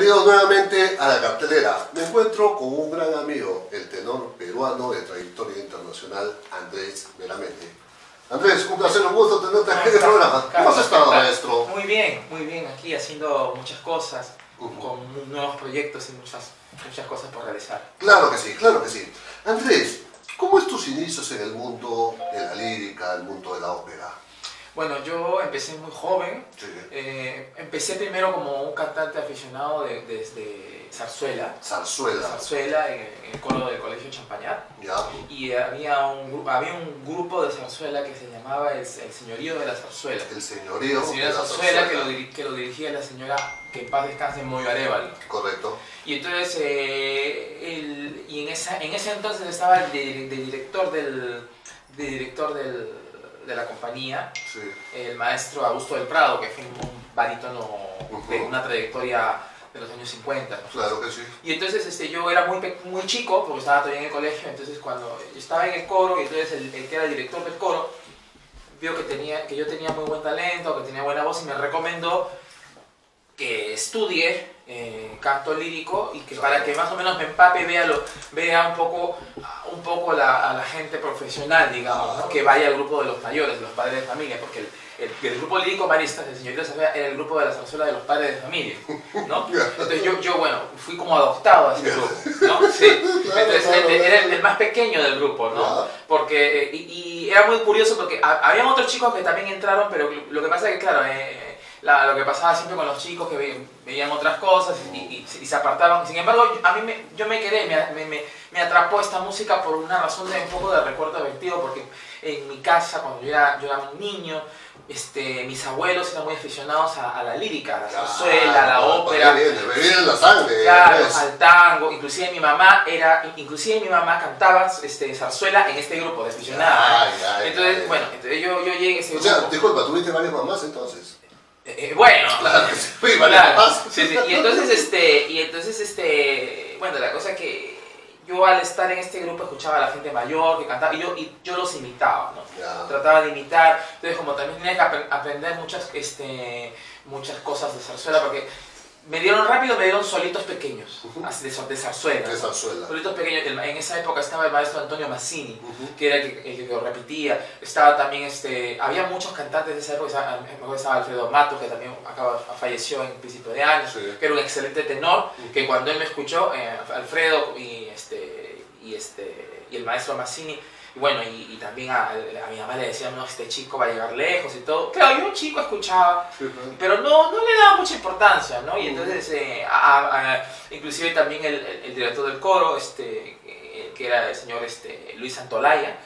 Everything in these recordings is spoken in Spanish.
Bienvenidos nuevamente a la cartelera. Me encuentro con un gran amigo, el tenor peruano de trayectoria internacional, Andrés Veramente. Andrés, un placer, un gusto tenerte aquí en el programa. ¿Cómo has estado, maestro? Muy bien, muy bien, aquí haciendo muchas cosas, con nuevos proyectos y muchas, muchas cosas por realizar. Claro que sí, claro que sí. Andrés, ¿cómo es tus inicios en el mundo de la lírica, el mundo de la ópera? Bueno, yo empecé muy joven. Eh, empecé primero como un cantante aficionado desde zarzuela. Zarzuela. Zarzuela en, el coro del Colegio Champañat. Y había un, había un grupo de zarzuela que se llamaba el, Señorío de la Zarzuela. El Señorío, de la Zarzuela, que, lo, que lo, dirigía la señora que en paz descanse Moyo Arevalo. Correcto. Y entonces, eh, y en, esa, en ese entonces estaba el director del, de director del de la compañía, el maestro Augusto del Prado, que fue un barítono de una trayectoria de los años 50. Claro que sí. Y entonces este, yo era muy, muy chico, porque estaba todavía en el colegio, entonces cuando estaba en el coro, y entonces el, que era el director del coro, vio que, tenía, que yo tenía muy buen talento, que tenía buena voz y me recomendó que estudie eh, canto lírico y que para que más o menos me empape vea, lo, vea un poco, un poco la, a la gente profesional, digamos, que vaya al grupo de los mayores, de los padres de familia, porque el, el, grupo lírico maristas el señorito era el grupo de la zarzuela de los padres de familia, ¿no? Entonces yo, yo bueno, fui como adoptado a ese grupo, ¿no? Sí. Entonces era el, más pequeño del grupo, ¿no? Porque, eh, y, era muy curioso porque había otros chicos que también entraron, pero lo que pasa es que, claro, eh, lo que pasaba siempre con los chicos que veían, otras cosas y, se apartaban. Sin embargo, a mí me, yo me quedé, me, me, me, atrapó esta música por una razón de un poco de recuerdo afectivo, porque en mi casa, cuando yo era, yo era un niño, este, mis abuelos eran muy aficionados a, la lírica, a la zarzuela, a la ópera. la sangre. Claro, al tango. Inclusive mi mamá era, inclusive mi mamá cantaba este, zarzuela en este grupo de aficionados. entonces, bueno, entonces yo, yo llegué a ese grupo. O sea, disculpa, ¿tuviste varias mamás entonces? Eh, bueno, claro, sí, sí, sí, y entonces este, y entonces este, bueno, la cosa que yo al estar en este grupo escuchaba a la gente mayor que cantaba y yo, y yo los imitaba, ¿no? Trataba de imitar, entonces como también tenía que aprender muchas, este, muchas cosas de zarzuela porque me dieron rápido, me dieron solitos pequeños, así de, de zarzuela. De zarzuela. Solitos pequeños. En esa época estaba el maestro Antonio Massini, que era el que, lo repetía. Estaba también, este, había muchos cantantes de esa época. Estaba Alfredo Mato, que también acaba, falleció en principio de años, que era un excelente tenor, que cuando él me escuchó, eh, Alfredo y, este, y, este, y el maestro Massini, y bueno, y, también a, mi mamá le decían, no, este chico va a llegar lejos y todo. Claro, yo un chico escuchaba, pero no, no le daba mucha importancia, ¿no? Y entonces, eh, inclusive también el, el, director del coro, este, eh, que era el señor este, Luis Santolaya,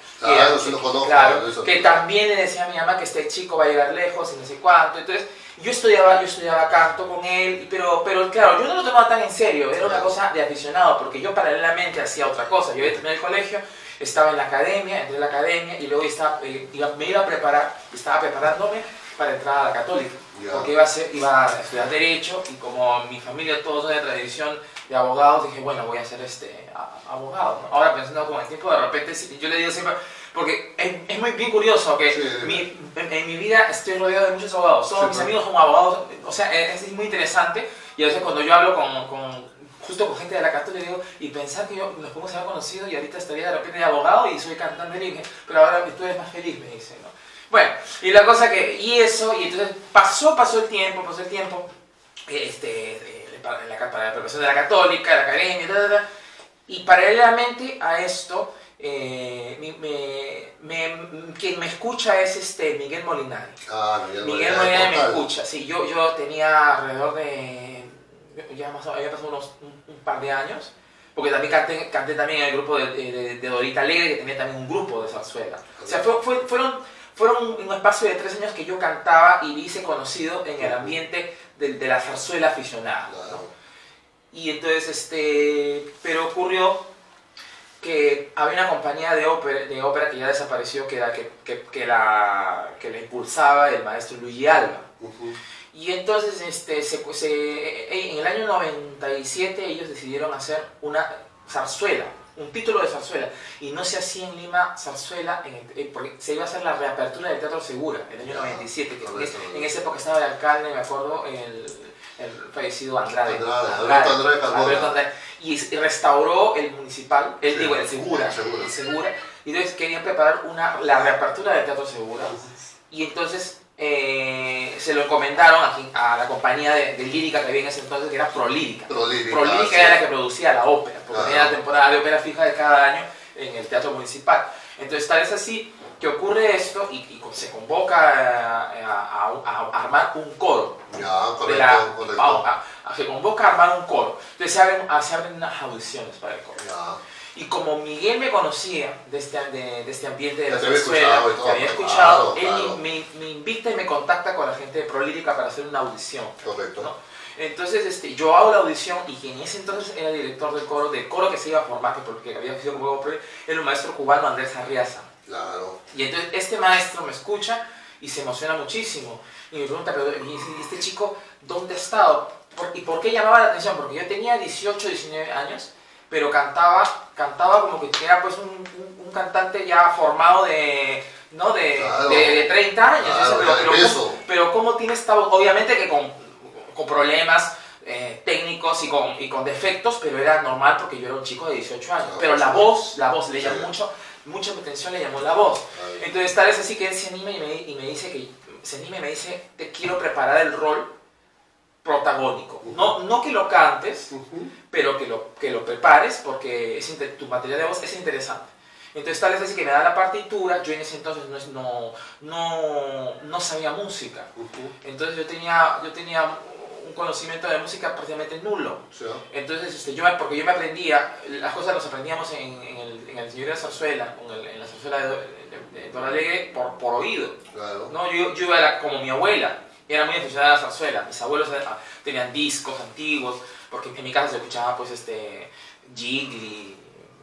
que, que también le decía a mi mamá que este chico va a llegar lejos y no sé cuánto. Entonces, yo estudiaba, yo estudiaba canto con él, pero, pero claro, yo no lo tomaba tan en serio, era una cosa de aficionado, porque yo paralelamente hacía otra cosa. Yo iba a el colegio, estaba en la academia, entré en la academia y luego estaba, eh, me iba a preparar, estaba preparándome para entrar a la católica, porque iba a, ser, iba a estudiar Derecho y como mi familia todos son de tradición de abogados, dije, bueno, voy a ser este, abogado. Ahora pensando con el tiempo, de repente, yo le digo siempre, porque es, muy bien curioso que en, mi vida estoy rodeado de muchos abogados, todos mis amigos son abogados, o sea, es, muy interesante y a veces cuando yo hablo con, con justo con gente de la católica digo, y pensar que yo nos podemos haber conocido y ahorita estaría de repente de abogado y soy cantante libre, pero ahora tú eres más feliz, me dice, ¿no? Bueno, y la cosa que, y eso, y entonces pasó, pasó el tiempo, pasó el tiempo, este, para la, para la preparación de la católica, la academia, ta, y paralelamente a esto, eh, me, quien me escucha es este Miguel Molinari. Ah, Miguel, Miguel Molinari me escucha, sí, yo, yo tenía alrededor de ya más, había pasado unos, un, par de años, porque también canté, canté también en el grupo de, de, Dorita Alegre, que tenía también un grupo de zarzuela. O sea, fue, fueron, fueron un espacio de tres años que yo cantaba y hice conocido en el ambiente de, de la zarzuela aficionada. Y entonces, este, pero ocurrió que había una compañía de ópera, de ópera que ya desapareció, que, era, que, que, que la, que la impulsaba el maestro Luigi Alba. Y entonces, este, se, se, en el año 97 ellos decidieron hacer una zarzuela, un título de zarzuela. Y no se hacía en Lima zarzuela, en eh, porque se iba a hacer la reapertura del Teatro Segura, en el año 97, que en, esa época estaba el alcalde, me acuerdo, el, el fallecido Andrade. Andrade, Andrade. Alberto Andrade. Y restauró el municipal, el, Sí, digo, el Segura, el Segura. el Segura. Y entonces querían preparar una, la reapertura del Teatro Segura. Y entonces eh, se lo encomendaron a, a la compañía de, de lírica que había en ese entonces, que era Prolírica. Prolírica. Prolírica sí. era la que producía la ópera, porque tenía la temporada de ópera fija de cada año en el Teatro Municipal. Entonces tal es así que ocurre esto y, y se convoca a, a- a- armar un coro. Ya, correcto, la- correcto. a- a- se convoca a armar un coro. Entonces se abren, ah, se abren unas audiciones para el coro. Ya. Y como Miguel me conocía de este, de, de este ambiente de Ya la te había zarzuela, escuchado y todo, que había claro, escuchado, él me, me invita y me contacta con la gente de Prolírica para hacer una audición. Correcto. ¿no? Entonces este, yo hago la audición y quien en ese entonces era director del coro, del coro que se iba a formar, que porque había sido como era el maestro cubano Andrés Arriaza. Claro. Y entonces este maestro me escucha y se emociona muchísimo. Y me pregunta, pero ¿y este chico dónde ha estado? ¿Por- ¿Y por qué llamaba la atención? Porque yo tenía 18, 19 años, pero cantaba, cantaba como que era pues un, un- un cantante ya formado de, ¿no? de, Claro. de, de 30 años. Claro, pero, pero. ¿cómo, pero ¿cómo tiene esta voz? Obviamente que con, con problemas eh, técnicos y con, y con defectos, pero era normal porque yo era un chico de 18 años. No, pero la voz, la voz, le llamó mucho, mucha atención le llamó la voz. Entonces tal es así que él se anima y me, y me dice que se anima y me dice te quiero preparar el rol protagónico. No, no que lo cantes, Ujú. Pero que lo, que lo prepares porque es tu material de voz es interesante. Entonces tal es así que me da la partitura, yo en ese entonces no, no, no, no sabía música. Entonces yo tenía, yo tenía un conocimiento de música prácticamente nulo. Sea, Entonces, este, yo, porque yo me aprendía, las cosas las aprendíamos en, en el, en el Señor de la Zarzuela, en, la zarzuela de, de, de Don Alegre, por, por oído. claro. ¿no? Yo, yo iba a la- como mi abuela, era muy aficionada a la zarzuela. Mis abuelos eh, tenían discos antiguos, porque en mi casa se escuchaba pues este Gigli,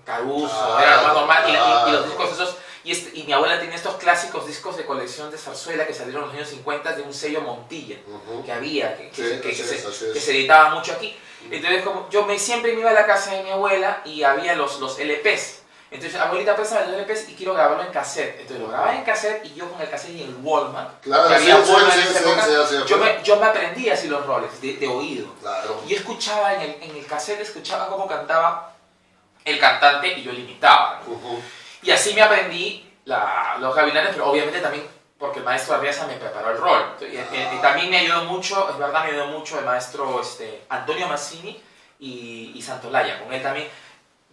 Caruso, Ah, era lo más normal, y, y- los discos esos, y, este- y mi abuela tenía estos clásicos discos de colección de zarzuela que salieron en los años 50 de un sello Montilla que había, que, que Sí, se- que- así que es, se, así es. que se editaba mucho aquí. Entonces, como yo me, siempre me iba a la casa de mi abuela y había los, los LPs. Entonces, abuelita, préstame los LPs y quiero grabarlo en cassette. Entonces, lo grababa en cassette y yo con el cassette y el Walkman. Claro, que sí, había sí, sí, en esa sí, época, sí, sí, yo, me, yo me aprendía así los roles de, de oído. Claro. Y escuchaba en el, en el cassette, escuchaba cómo cantaba el cantante y yo lo imitaba. ¿no? Ujú. Y así me aprendí la- los gavilanes, pero obviamente también porque el maestro Arriaza me preparó el rol. Y, y- y también me ayudó mucho, es verdad, me ayudó mucho el maestro este, Antonio Massini y, y Santolaya. Con él también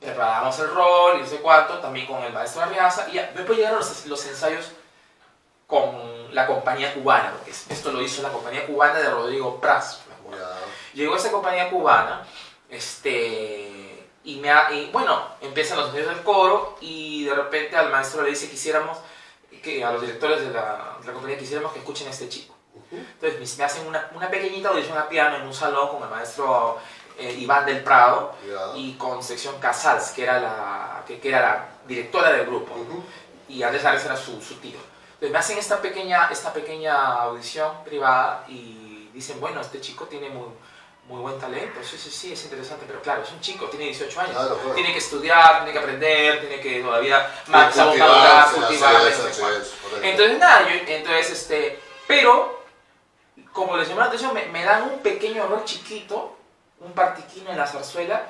preparábamos el rol y no sé cuánto, también con el maestro Arriaza. Y después llegaron los, los ensayos con la compañía cubana, porque esto lo hizo la compañía cubana de Rodrigo Pras. Llegó esa compañía cubana, este, y, me ha- y bueno, empiezan los ensayos del coro y de repente al maestro le dice quisiéramos, que a los directores de la, de la compañía quisiéramos que escuchen a este chico. Entonces me- me hacen una, una pequeñita audición a piano en un salón con el maestro eh, Iván del Prado y con sección Casals, que era la, que, que era la directora del grupo y Andrés Ares era su, su tío. Entonces me hacen esta pequeña, esta pequeña audición privada y dicen, bueno, este chico tiene muy, muy buen talento, sí, sí, sí, es interesante, pero claro, es un chico, tiene 18 años, Claro, claro. tiene que estudiar, tiene que aprender, tiene que todavía más cultivar, correcto. Entonces, nada, yo, entonces, este, pero, como les llamó la atención, me, me dan un pequeño rol chiquito, un partiquino en la zarzuela,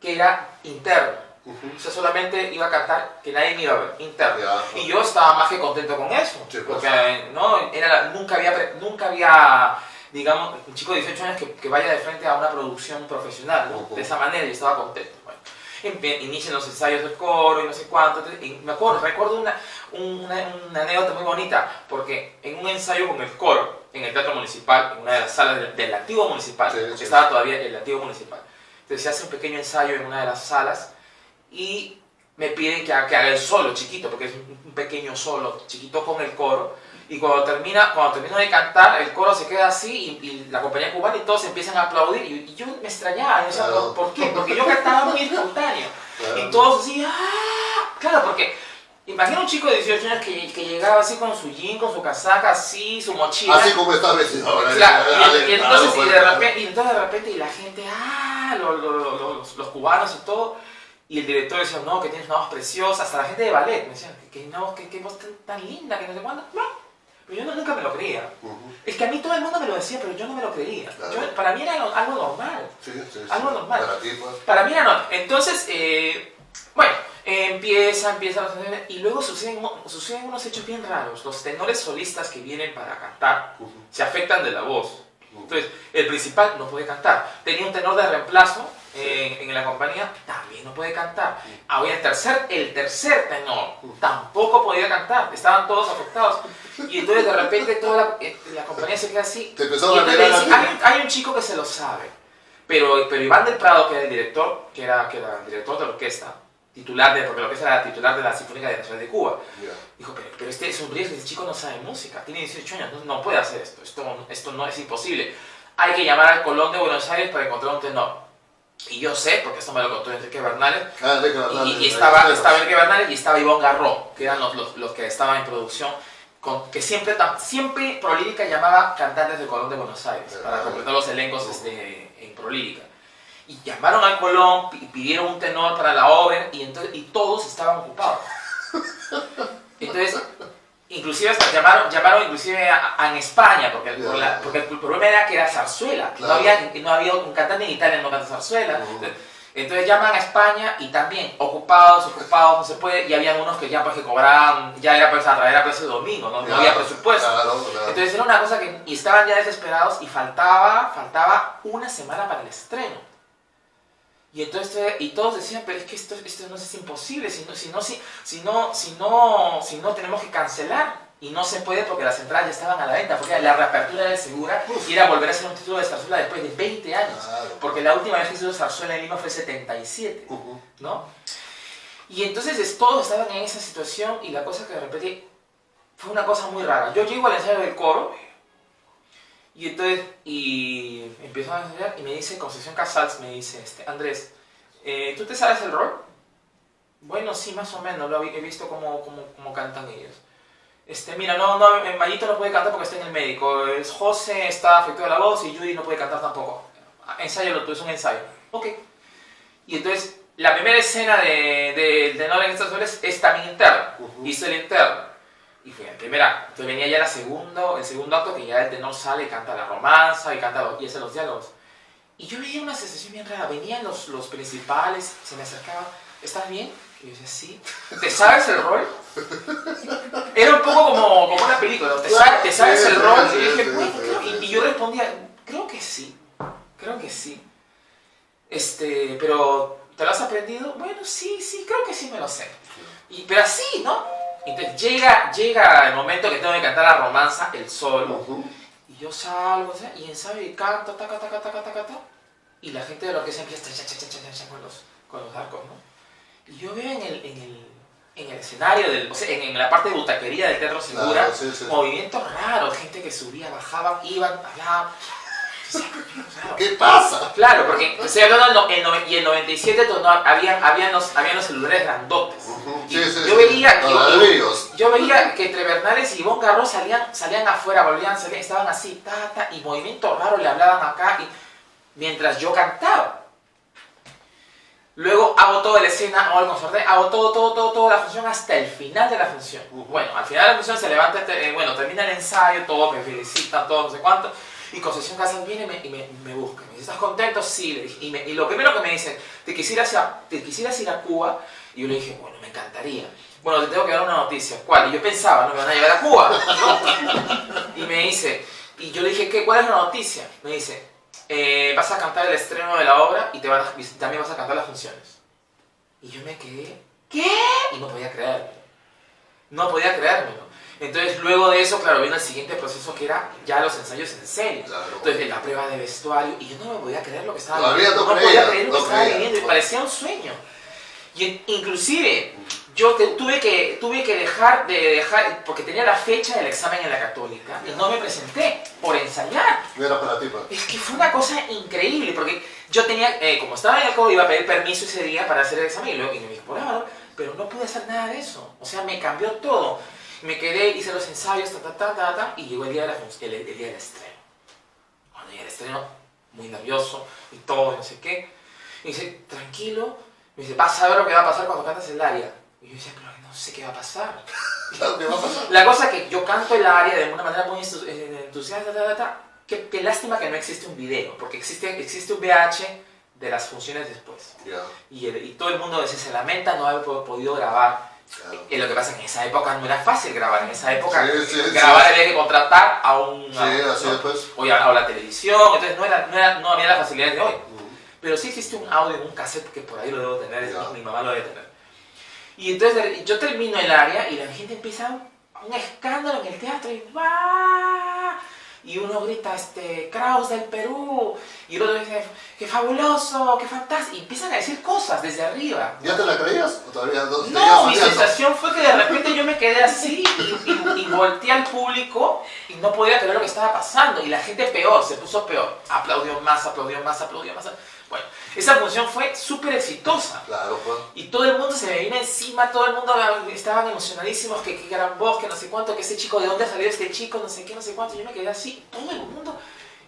que era interno. Ujú. O sea, solamente iba a cantar que nadie me iba a ver, interno. Y yo estaba más que contento con eso. Sí, pues. porque no, era nunca, había, nunca había, digamos, un chico de 18 años que, que vaya de frente a una producción profesional, ¿no? Ujú. De esa manera, y estaba contento. Bueno, inician los ensayos del coro y no sé cuánto. y me acuerdo, recuerdo una, un- una, una anécdota muy bonita, porque en un ensayo con el coro, en el Teatro Municipal, en una de las salas del, del antiguo municipal, Sí, sí. estaba todavía el antiguo municipal. Entonces se hace un pequeño ensayo en una de las salas y me piden que, ha- que haga el solo chiquito, porque es un pequeño solo chiquito con el coro. Y cuando termina, cuando termino de cantar, el coro se queda así y, y la compañía cubana y todos empiezan a aplaudir. Y, y yo me extrañaba, yo Claro. ¿por, por qué? Porque yo cantaba muy espontáneo. Claro. Y todos así, ¡ah! Claro, porque imagina un chico de 18 años que, que llegaba así con su jean, con su casaca, así, su mochila. Así como está vestido ahora. Claro, y, entonces, y, de repente, y entonces de repente, y la gente, ah, lo- lo- lo- lo- los, los cubanos y todo, y el director decía, no, que tienes una voz preciosa, hasta la gente de ballet me decían, que, que no, que, que voz tan, tan linda, que no sé cuándo, no. Pero yo no- nunca me lo creía. Es que a mí todo el mundo me lo decía, pero yo no me lo creía. Claro. Yo- para mí era algo, normal. Sí, sí, sí. Algo normal. Para ti, pues. Para mí era normal. Entonces, eh, bueno, empieza, empieza y luego suceden, suceden unos hechos bien raros. Los tenores solistas que vienen para cantar Ujú. se afectan de la voz. Entonces, el principal no puede cantar. Tenía un tenor de reemplazo eh, en la compañía, también no puede cantar. Había el tercer, el tercer tenor, tampoco podía cantar. Estaban todos afectados. Y entonces, de repente, toda la, eh, la compañía se queda así. Te Y empezaron a dice, hay, hay un chico que se lo sabe. Pero, pero Iván del Prado, que era el director, que era, que era el director de la orquesta, titular de, porque la orquesta era titular de la Sinfónica de Nacional de Cuba, Ya. Dijo, pero, pero este es un riesgo, este chico no sabe música, tiene 18 años, no, no puede hacer esto, esto, esto no es imposible. Hay que llamar al Colón de Buenos Aires para encontrar un tenor. Y yo sé, porque esto me lo contó Enrique Bernales, Ah, Enrique y, y estaba, estaba Enrique Bernales y estaba Ivonne Garro, que eran los, los, los que estaban en producción, con, que siempre, siempre Prolírica llamaba cantantes del Colón de Buenos Aires, para completar los elencos este, en Prolírica. Y llamaron al Colón, pi- pidieron un tenor para la obra, y, entonces, y todos estaban ocupados. Entonces, inclusive hasta llamaron, llamaron inclusive a, a- en España, porque el, por la- porque el problema era que era zarzuela. Claro. No, había, no había un cantante en Italia no canta zarzuela. Entonces, entonces llaman a España y también ocupados, ocupados, no se puede. Y habían unos que ya pues que cobraban, ya era pues a traer a precio de domingo, no, había presupuesto. Claro, claro. Entonces era una cosa que y estaban ya desesperados y faltaba, faltaba una semana para el estreno. Y entonces y todos decían, pero es que esto, esto no es imposible, si no, si no, si, si no, si no, si no tenemos que cancelar. Y no se puede porque las entradas ya estaban a la venta, porque la reapertura era segura y era volver a hacer un título de zarzuela después de 20 años. Claro. Porque la última vez que hizo zarzuela en Lima fue 77. Ujú. ¿no? Y entonces es- todos estaban en esa situación y la cosa que de repente fue una cosa muy rara. Yo llego al ensayo del coro y entonces y empiezo a ensayar y me dice Concepción Casals, me dice, este, Andrés, eh, ¿tú te sabes el rol? Bueno, sí, más o menos, lo he visto cómo, cómo, cómo cantan ellos. Este, mira, no, no, eh, Mayito no puede cantar porque está en el médico. Es José está afectado de la voz y Judy no puede cantar tampoco. Ensáyalo tú, es un ensayo. Ok. Y entonces, la primera escena de, de, de Nolan en estas horas es también interna. Ujú. Hizo el interno. Y primer acto. Entonces venía ya la segundo, el segundo acto que ya el tenor sale y canta la romanza y, canta los- y hace los diálogos. Y yo veía una sensación bien rara. Venían los, los principales, se me acercaban. ¿Estás bien? Y yo decía, sí. ¿Te sabes el rol? Era un poco como, como una película. ¿Te, sa- te sabes el rol? Y yo dije, bueno, creo- y yo respondía, creo que sí. Creo que sí. Este, pero ¿te lo has aprendido? Bueno, sí, sí, creo que sí me lo sé. Y, pero así, ¿no? Entonces llega, llega el momento que tengo que cantar la romanza, el solo. Ujú. Y yo salgo, ¿sí? y ensayo y canto, taca, taca, taca, taca, taca. Y la gente de lo que se empieza cha, cha, cha, con, los, con los arcos, ¿no? Y yo veo en el, en el, en el escenario, del, o sea, en, en la parte de butaquería del Teatro Segura, Claro, sí, sí. movimientos raros, gente que subía, bajaban, iban, hablaban. Yo "Qué raro". ¿Qué pasa? Claro, porque estoy hablando del no- y el 97 pues, no, habían, habían, los, habían los celulares grandotes. Ujú. Y Sí, sí, yo sí. veía Los yo- ladrillos. yo veía que entre Bernales y Ivonne Garro salían, salían afuera, volvían, salían, estaban así, ta, ta, y movimientos raros le hablaban acá, y, mientras yo cantaba. Luego hago toda la escena, hago el consorte, hago todo, todo, todo, toda la función hasta el final de la función. Bueno, al final de la función se levanta, este- eh, bueno, termina el ensayo, todo, me felicitan, todo, no sé cuánto. Y Concesión Casas viene y me, busca. Me dice, ¿estás contento? Sí. Le dije, y, lo primero que me dice, ¿te quisieras, ¿te quisieras ir a Cuba? Y yo le dije, bueno, me encantaría. Bueno, te tengo que dar una noticia. ¿Cuál? Y yo pensaba, no me van a llevar a Cuba. Y me dice, y yo le dije, ¿qué? ¿cuál es la noticia? Me dice, eh, vas a cantar el estreno de la obra y te también vas a cantar las funciones. Y yo me quedé, ¿qué? Y no podía creerlo. No podía creérmelo. Entonces, luego de eso, claro, vino el siguiente proceso que era ya los ensayos en serio. Claro. Entonces, la prueba de vestuario, y yo no me podía creer lo que estaba viviendo. no podía creía, creer lo que no estaba viviendo, y parecía un sueño. Y inclusive, yo te- tuve, que, tuve que dejar de dejar, porque tenía la fecha del examen en la católica, y no me presenté por ensayar. No era para ti, pues. Es que fue una cosa increíble, porque yo tenía, eh, como estaba en el código, iba a pedir permiso ese día para hacer el examen, y luego y me dijo, por pero no pude hacer nada de eso. O sea, me cambió todo. Me quedé, hice los ensayos, ta, ta, ta, ta, ta, y llegó el día, de la el, el día del estreno. Cuando llegué al estreno, muy nervioso, y todo, no sé qué. Y dice, tranquilo. Me dice, vas a ver lo que va a pasar cuando cantas el área. Y yo decía, pero no sé qué va a pasar. ¿qué va a pasar? La cosa que yo canto el área de una manera muy eh, entusiasta, ta, ta, ta, que, que lástima que no existe un video, porque existe, existe un VH de las funciones después. Ya, Y, el- y todo el mundo se lamenta no haber po- podido grabar. Claro. Lo que pasa es que en esa época no era fácil grabar, en esa época Sí, sí, grabar sí. había que contratar a un... Sí, a- así ¿no? es, pues. o, la televisión, entonces no, era, no, era- no había las facilidades de hoy. Pero sí existe un audio en un cassette que por ahí lo debo tener, Ya. mi mamá lo debe tener. Y entonces yo termino el área y la gente empieza un, un escándalo en el teatro y ¡va! Y uno grita, este, Kraus del Perú. Y el otro dice, ¡qué fabuloso! ¡qué fantástico! Y empiezan a decir cosas desde arriba. ¿Ya te la creías? ¿O todavía no? mi sensación fue que de repente yo me quedé así y, y, y volteé al público y no podía creer lo que estaba pasando. Y la gente peor, se puso peor. Aplaudió más, aplaudió más, aplaudió más. Bueno, esa función fue súper exitosa. Claro, pues. Y todo el mundo se me vino encima, todo el mundo estaban emocionadísimos, que qué gran voz, que no sé cuánto, que ese chico, ¿de dónde salió este chico? No sé qué, no sé cuánto. Yo me quedé así, todo el mundo.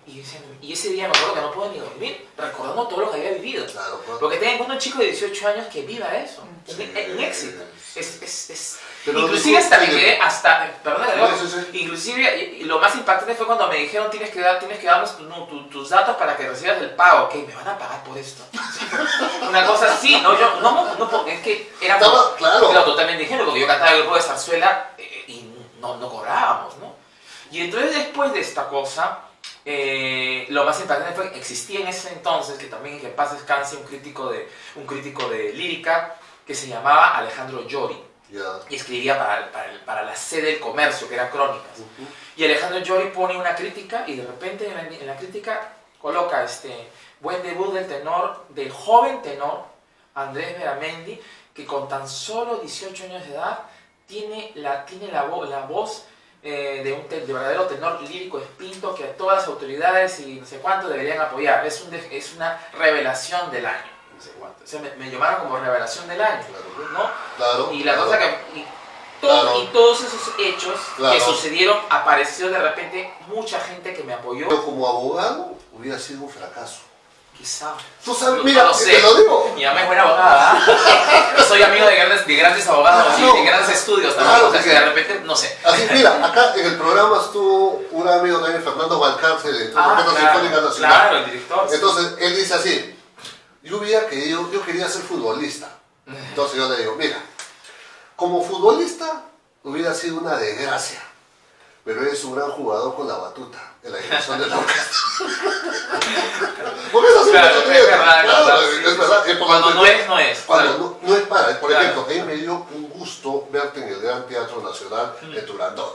Y, ese- y ese día me acuerdo que no pude ni dormir, recordando todo lo que había vivido. Claro, pues. Porque tengo un chico de 18 años que viva eso, Sí. un éxito. Es, es, es- Pero inclusive hasta me disculpe, quedé, hasta, perdón, Sí, sí, inclusive y- y lo más impactante fue cuando me dijeron tienes que, dar, tienes que darnos no, tu- tus datos para que recibas el pago. ¿Qué? ¿Me van a pagar por esto? Una cosa así, ¿no? Yo, no, es que era Estaba, claro. Claro, totalmente ingenuo, porque yo cantaba el grupo de zarzuela eh, y no, no cobrábamos, ¿no? Y entonces después de esta cosa, eh, lo más impactante fue que existía en ese entonces, que también que paz descanse, un crítico de, un crítico de lírica que se llamaba Alejandro Llori Y escribía para, para, para la sede del comercio, que eran crónicas. Y Alejandro Llori pone una crítica y de repente en la, en la crítica coloca este buen debut del tenor, del joven tenor Andrés Veramendi, que con tan solo 18 años de edad tiene la, tiene la, vo- la voz eh, de un te- de verdadero tenor lírico espinto que a todas las autoridades y no sé cuánto deberían apoyar. Es, un de- es una revelación del año. No sé cuánto. O sea, me, me llamaron como revelación del año. Claro. ¿no? Claro. Y la claro. cosa que... Y, todo- Claro. y todos esos hechos Claro. que sucedieron, apareció de repente mucha gente que me apoyó. Yo como abogado hubiera sido un fracaso. Quizá. Tú sabes, No mira, te sé. lo digo. Mi mamá es buena abogada. ¿ah? Yo soy amigo de grandes, de grandes abogados Claro. y de grandes estudios también. Claro o sea que de repente, no sé. Así, mira, acá en el programa estuvo un amigo también, Fernando Valcárcel, de Ah, Orquesta Sinfónica claro, Nacional. claro, el director. Entonces, él dice así, yo hubiera querido, yo quería ser futbolista. Entonces yo le digo, mira, como futbolista hubiera sido una desgracia, pero eres un gran jugador con la batuta en la dirección de la orquesta. Porque eso Claro, es verdad, claro, claro, es verdad. Cuando no es, no es. cuando no, no es para, por ejemplo, a mí me dio un gusto verte en el Gran Teatro Nacional de Turandot.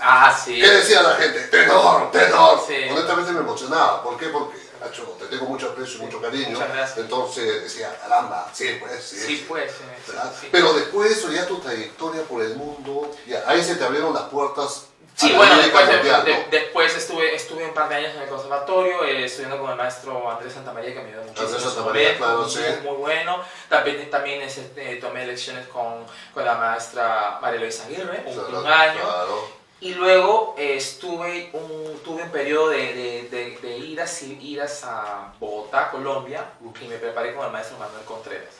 Ah, sí. ¿Qué decía la gente? Tenor, tenor. Sí. Honestamente me emocionaba. ¿Por qué? Porque, Nacho, te tengo mucho aprecio y mucho cariño. Muchas gracias. Entonces decía, caramba, sí, pues, sí. Sí, pues. sí, sí. Pero después de eso, ya tu trayectoria por el mundo, ya, ahí se te abrieron las puertas. Sí, la bueno, después, de- mundial, de- ¿no? después estuve, estuve un par de años en el conservatorio, eh, estudiando con el maestro Andrés Santamaría, que me ayudó muchísimo. Andrés Santamaría, claro, muy, sí. muy bueno. También, también este, tomé lecciones con, con la maestra María Luisa Aguirre, un, Claro, un año. Claro. Y luego eh, estuve un, tuve un periodo de, de, de, de idas y idas a Bogotá, Colombia, y me preparé con el maestro Manuel Contreras.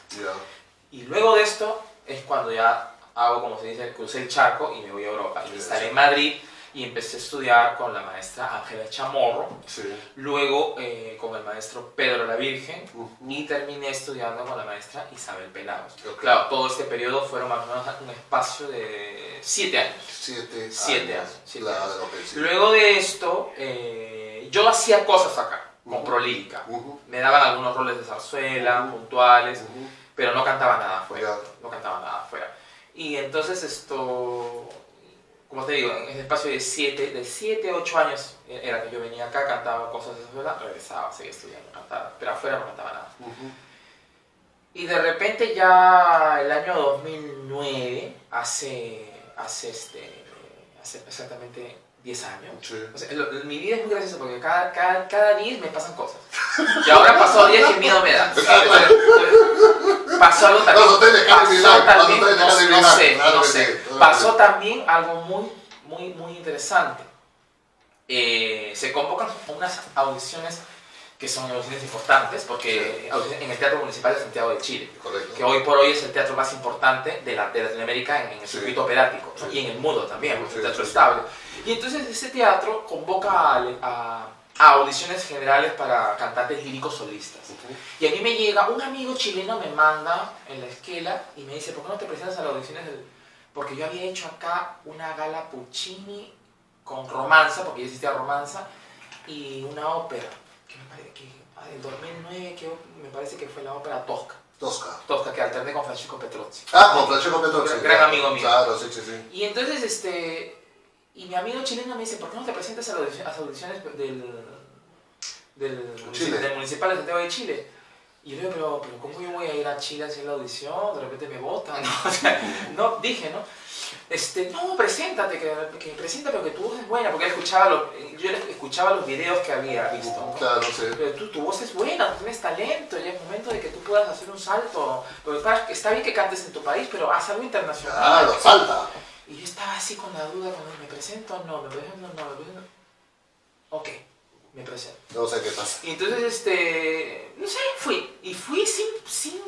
Y luego de esto es cuando ya hago, como se dice, crucé el charco y me voy a Europa. Y me instalé en Madrid y empecé a estudiar con la maestra Ángela Chamorro, Sí. luego eh, con el maestro Pedro la Virgen Ujú. y terminé estudiando con la maestra Isabel Pelados. Ok. Claro, todo este periodo fueron más o menos un espacio de siete años. Siete, Siete años, siete Claro, años. ok, sí. Luego de esto, eh, yo hacía cosas acá, con Ujú. prolírica. Ujú, Me daban algunos roles de zarzuela, puntuales, pero no cantaba nada afuera. No cantaba nada afuera. Y entonces esto, como te digo, en ese espacio de 7, de siete, 8 años era que yo venía acá, cantaba cosas de zarzuela, regresaba, seguía estudiando, cantaba, pero afuera no cantaba nada. Y de repente ya el año 2009, hace, hace, este, hace exactamente 10 años, Sí. o sea, lo- mi vida es muy graciosa porque cada, cada, cada 10 me pasan cosas. Y ahora pasó 10 y miedo me da. Pasó algo también. Hoteles Cali pasó también, no, no sé, claro no que sé. sí, claro que Pasó sí. también algo muy, muy, muy interesante. Eh, se convocan unas audiciones que son audiciones importantes, porque en el Teatro Municipal de Santiago de Chile, Correcto. que hoy por hoy es el teatro más importante de, la, de Latinoamérica en, el circuito operático, y en el mundo también, es un teatro estable. Y entonces ese teatro convoca a, a, audiciones generales para cantantes líricos solistas. Y a mí me llega, un amigo chileno me manda en la esquela y me dice, ¿por qué no te presentas a las audiciones del...? Porque yo había hecho acá una gala Puccini con romanza, porque ya existía romanza, y una ópera que ah, del 2009, que me parece que fue la ópera Tosca. Tosca. Tosca, que alterné con Francesco Petrozzi. Ah, con Francesco Petrozzi. Gran, gran amigo mío. Claro, sí, sí, sí. Y entonces, este, y mi amigo chileno me dice, ¿por qué no te presentas a, las audiciones del, del, del Municipal de Santiago de Chile? Y yo le digo, pero, pero ¿cómo yo voy a ir a Chile a hacer la audición? De repente me votan, ¿no? O sea, no, dije, ¿no? Este, no, preséntate, que, que porque tu voz es buena, porque él escuchaba los, yo escuchaba los videos que había visto. Claro, sí. Pero tú, tu voz es buena, tú tienes talento, ya es momento de que tú puedas hacer un salto. Porque está bien que cantes en tu país, pero haz algo internacional. Claro, falta. Y yo estaba así con la duda, cuando me presento o no, me presento o no, me presento. Ok, me presento. No sé qué pasa. Y entonces, este, no sé, fui. Y fui sin, sin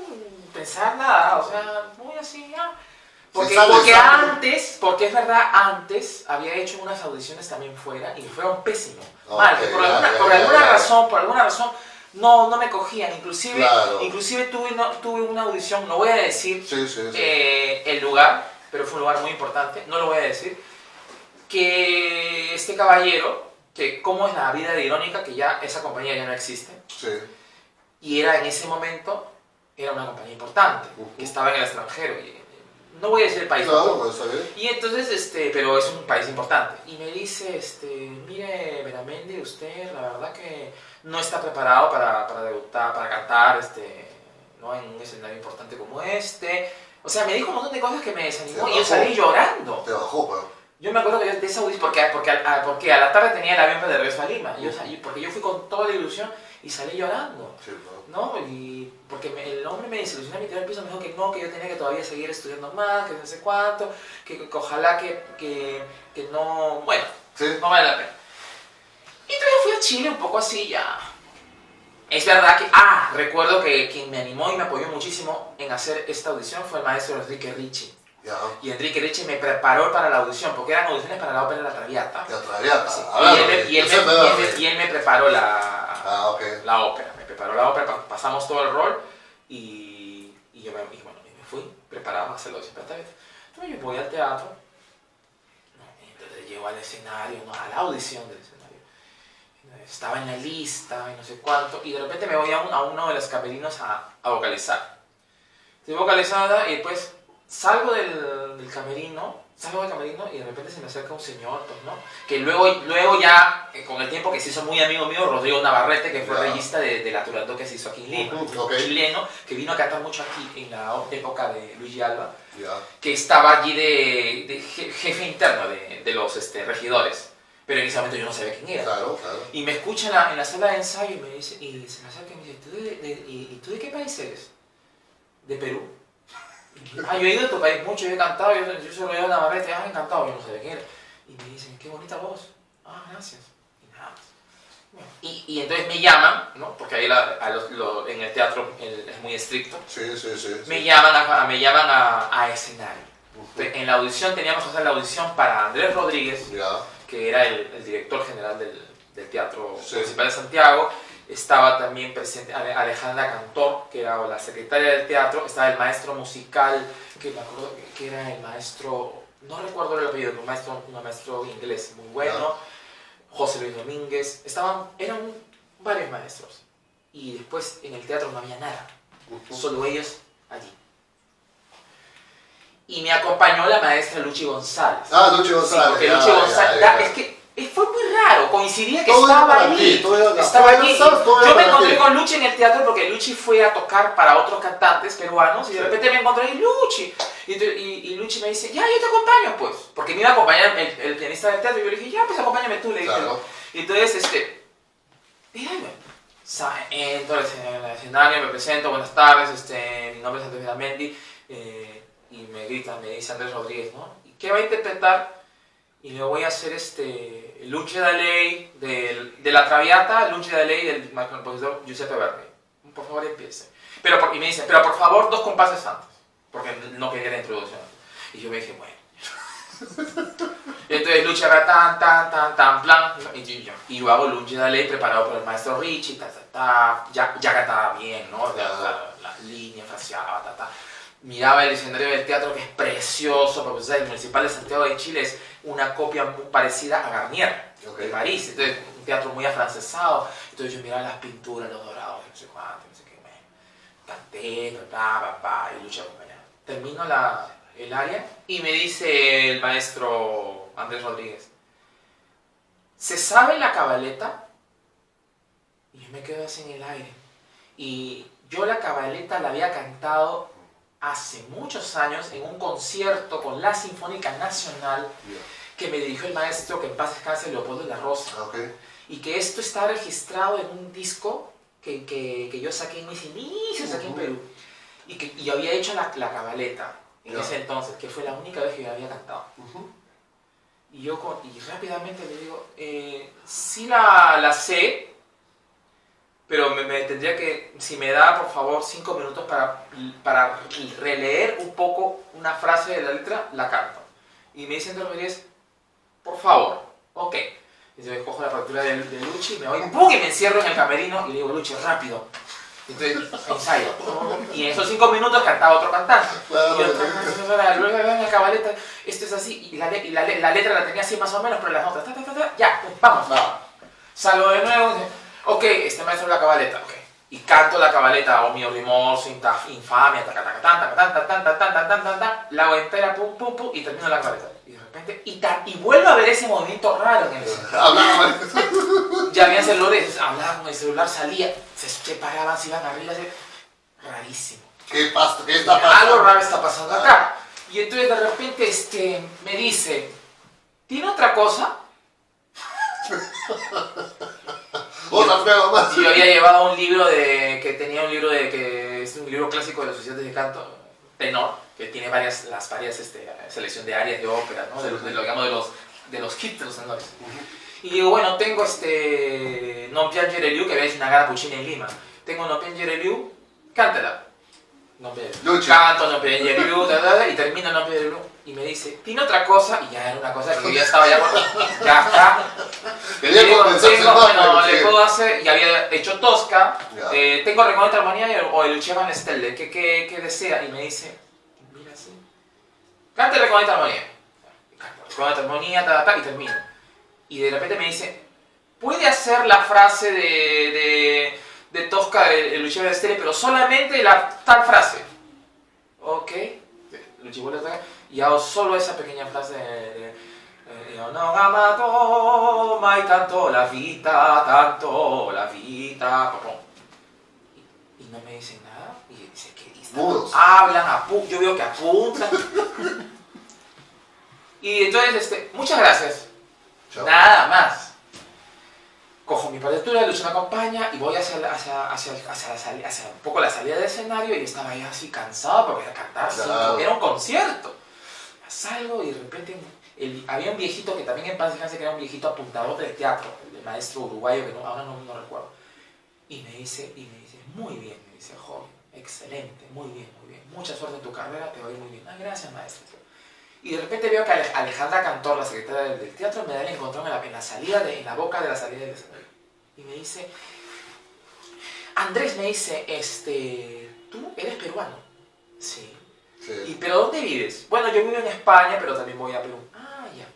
pensar nada, o sea, muy así, ya. Porque, porque antes, porque es verdad, antes había hecho unas audiciones también fuera y fueron pésimos. Mal, por alguna, por alguna razón, por alguna razón, no, no me cogían. Inclusive, inclusive tuve, tuve una audición, no voy a decir eh, el lugar, pero fue un lugar muy importante, no lo voy a decir, que este caballero, que como es la vida de Irónica, que ya esa compañía ya no existe, y era en ese momento, era una compañía importante, que estaba en el extranjero, y no voy a decir el país. Y entonces, este, pero es un país importante. Y me dice, este, mire, Benamendi, usted la verdad que no está preparado para, para debutar, para cantar, este, ¿no? en un escenario importante como este. O sea, me dijo un montón de cosas que me desanimó y yo salí llorando. Te bajó, pero... Yo me acuerdo que de esa audición, porque, porque, a, porque a la tarde tenía el avión de regreso a Lima. Yo salí, porque yo fui con toda la ilusión y salí llorando. ¿no? Y porque el hombre me desilusionó a mi el piso, me dijo que no, que yo tenía que todavía seguir estudiando más, que no sé cuánto, que, ojalá que, que, que, no, bueno, no vale la pena. Y entonces fui a Chile un poco así ya. Es verdad que, ah, recuerdo que quien me animó y me apoyó muchísimo en hacer esta audición fue el maestro Enrique Ricci. Y Enrique Ricci me preparó para la audición, porque eran audiciones para la ópera La Traviata. La Traviata, y, él, me, preparó la, ah, la ópera. Me preparó la ópera, pasamos todo el rol y, y yo me, y bueno, me fui preparado a hacer la audición. Entonces yo voy al teatro, entonces llego al escenario, no, a la audición del escenario. Estaba en la lista y no sé cuánto, y de repente me voy a, a uno de los camerinos a, a vocalizar. Estoy vocalizada y después salgo del, del, camerino, salgo del camerino y de repente se me acerca un señor, pues, ¿no? Que luego, luego ya, eh, con el tiempo que se hizo muy amigo mío, Rodrigo Navarrete, que fue yeah. de, de, la Turandot que se hizo aquí en Lima, chileno, que vino a cantar mucho aquí en la época de Luigi Alba, que estaba allí de, de jefe interno de, de los este, regidores. Pero en ese momento yo no sabía quién era. Claro, claro. Y me escucha en la, en la sala de ensayo y, me dice, y se me acerca y me dice, ¿Tú de, y, ¿tú de qué país eres? De Perú. Ah, yo he ido a tu país mucho, yo he cantado, yo, yo solo he ido a Navarrete, ah, encantado, yo no sé de quién era. Y me dicen, qué bonita voz. Ah, gracias. Y nada más. Y, y entonces me llaman, ¿no? Porque ahí la, a los, lo, en el teatro es muy estricto. Sí, sí, sí. Me sí. llaman, a, me llaman a, a escenario. Uh -huh. En la audición teníamos que hacer la audición para Andrés Rodríguez, que era el, el, director general del, del Teatro sí. Municipal de Santiago estaba también presente Alejandra Cantor, que era la secretaria del teatro, estaba el maestro musical, que me acuerdo que era el maestro, no recuerdo el apellido, un maestro, un maestro inglés muy bueno, José Luis Domínguez, estaban, eran varios maestros. Y después en el teatro no había nada, solo ellos allí. Y me acompañó la maestra Luchi González. Ah, Luchi González. Sí, porque ya, Luchi González, ya, ya, es que fue muy raro, coincidía que todo estaba allí. estaba allí. Yo me encontré con Luchi en el teatro porque Luchi fue a tocar para otros cantantes peruanos y de repente me encontré y Luchi. Y, y, y, Luchi me dice, ya, yo te acompaño, pues. Porque me iba a acompañar el, el, pianista del teatro y yo le dije, ya, pues acompáñame tú, le dije. Claro. Y entonces, este, dígame. Entonces, en el escenario me presento, buenas tardes, este, mi nombre es Andrés Vidamendi, eh, y me grita, me dice Andrés Rodríguez, ¿no? ¿Y qué va a interpretar? Y le voy a hacer este Luce da Ley del, de la Traviata, Luce da Ley del compositor Giuseppe Verdi. Por favor, empiece. Pero por- y me dice, pero por favor, dos compases antes, porque no quería la introducción. Y yo me dije, bueno. Entonces Luce era tan, tan, tan, tan, plan, y yo, y yo hago Luce Ley preparado por el maestro Ricci, ta, ta, ta, ya, ya cantaba bien, ¿no? La, la, la línea fraseaba, ta, ta miraba el escenario del teatro que es precioso, porque ¿sabes? el Municipal de Santiago de Chile es una copia muy parecida a Garnier, Ok. de París, entonces un teatro muy afrancesado, entonces yo miraba las pinturas, los dorados, no sé cuánto, no sé qué, me canté, ta, pa, pa, y luché acompañado. Termino la, el área y me dice el maestro Andrés Rodríguez, ¿se sabe la cabaleta? Y yo me quedo así en el aire. Y yo la cabaleta la había cantado hace muchos años en un concierto con la Sinfónica Nacional que me dirigió el maestro que en paz descanse Leopoldo de la Rosa. Ah, ok. Y que esto está registrado en un disco que, que, que yo saqué en mis inicios aquí en. Perú. Y que y yo había hecho la, la cabaleta en Ya. ese entonces, que fue la única vez que yo había cantado. Ujú. Y yo con- y rápidamente le digo, eh, sí la, la sé, pero me, me tendría que, si me da por favor cinco minutos para, para releer un poco una frase de la letra, la canto. Y me dice Andrés Rodríguez, por favor, ok. Entonces cojo la partitura de, de Luchi, me voy, ¡pum! y me encierro en el camerino y le digo, Luchi, rápido. Entonces ensayo. Y en esos cinco minutos cantaba otro cantante. Y en la cabaleta, esto es así, y, la, y la, la letra la tenía así más o menos, pero las notas, ta, ta, ta, ya, pum, vamos. Va. Salgo de nuevo, dice, ok, este maestro es la cabaleta, ok. Y canto la cabaleta, o mi inta- infamia, taca, taca, tan, taca, tan, tan, tan, tan, tan, tan, tan, tan, tan, la entera, pum, pum, pum, y termino la cabaleta. Y de repente, y, ta- y vuelvo a ver ese movimiento raro en el. Hablaba. Ya había celulares, hablaba con el celular, salía, se separaban, se iban arriba, se... rarísimo. ¿Qué pasa? ¿Qué está pasando? Algo raro está pasando acá. Y entonces de repente este, me dice, ¿tiene otra cosa? Otra prueba más. Y yo había llevado un libro de, que tenía un libro de, que es un libro clásico de los estudiantes de canto, tenor, que tiene varias, las varias este, selección de áreas de ópera, ¿no? De, los- de, lo- digamos, de los, de los hits de los tenores. Y digo, bueno, tengo este Non piangere Liu, que había hecho una Puccini en Lima. Tengo Non piangere Liu, cántala. Lucha. Canto Non piangere Liu, y termino Non piangere Liu. Y me dice, tiene otra cosa, y ya era una cosa que yo ya estaba ya, ya está. Quería tengo, más, bueno, le puedo hacer, y había hecho Tosca, eh, tengo Recontra Armonía y- o el Chevan Stelle, ¿qué, qué, qué desea? Y me dice, mira así, cante Recontra Armonía. Canto Recontra Armonía, ta, ta, y termino. Y de repente me dice, ¿puede hacer la frase de, de, de Tosca de, de Luciano Stelle, pero solamente la tal frase? Ok, Luci vuelve a tocar, y hago solo esa pequeña frase de... de eh, ho amato mai tanto la vita, tanto la pum. Y, y no me dicen nada. Y dice que Mudos. hablan, apu- yo veo que apuntan. y entonces, este, muchas gracias. Chao. Nada más. Cojo mi partitura, Lucho me acompaña y voy hacia, la- hacia, hacia, hacia, hacia un poco la salida del escenario y estaba ya así cansado porque era cantar, Claro. era un concierto. Salgo y de repente había un viejito que también en paz descanse, que era un viejito apuntador del teatro, el maestro uruguayo que no, ahora no, recuerdo. Y me dice, y me dice, muy bien, me dice, joven, excelente, muy bien, muy bien, mucha suerte en tu carrera, te va muy bien. Ah, gracias maestro. Y de repente veo que Ale- Alejandra Cantor, la secretaria del, teatro, me da el encontrón en la, en la salida, de, en la boca de la salida del escenario. Y me dice, Andrés me dice, este, ¿tú eres peruano? Sí. ¿Y pero dónde vives? Bueno, yo vivo en España, pero también voy a Perú. Ah, ya.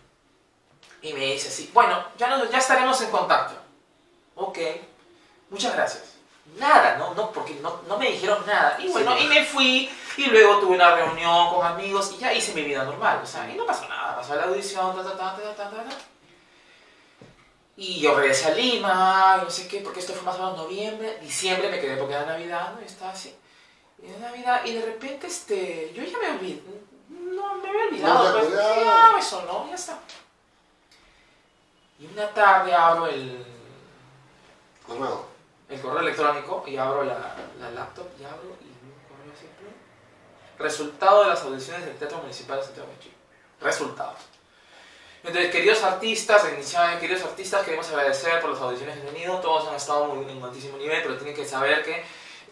Y me dice así, bueno, ya, nos- ya estaremos en contacto. Ok, muchas gracias. Nada, no, no, porque no, no me dijeron nada. Y bueno, Sí. y me fui, y luego tuve una reunión con amigos, y ya hice mi vida normal. O sea, y no pasó nada, pasó la audición, ta, ta, ta, ta, ta, ta, ta. Y yo regresé a Lima, y no sé qué, porque esto fue más o menos noviembre, diciembre, me quedé porque era Navidad, ¿no? Y estaba así. Y de Navidad, y de repente, este, yo ya me olvidé, no, me había olvidado, No te pues, ya, eso no, ya está. Y una tarde abro el, Correo. el correo electrónico y abro la, la laptop y abro y un correo plum. Resultado de las audiciones del Teatro Municipal de Santiago de Chile. Resultados. Entonces, queridos artistas, inicialmente, queridos artistas, queremos agradecer por las audiciones que han tenido. Todos han estado muy, en un altísimo nivel, pero tienen que saber que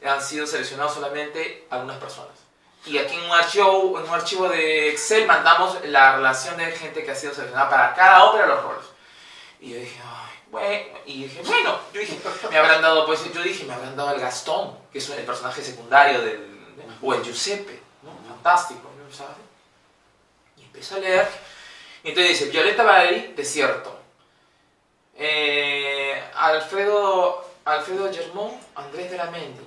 han sido seleccionados solamente algunas personas. Y aquí en un archivo, en un archivo de Excel mandamos la relación de gente que ha sido seleccionada para cada ópera los roles. Y yo dije, bueno, yo dije, me habrán dado, pues, yo dije, me habrán dado el Gastón, que es el personaje secundario del, o el Giuseppe, ¿no? Fantástico. ¿sabes? Y empiezo a leer, y entonces dice, Violeta Valeri, desierto. Eh, Alfredo, Alfredo Germón, Andrés de la Mendi.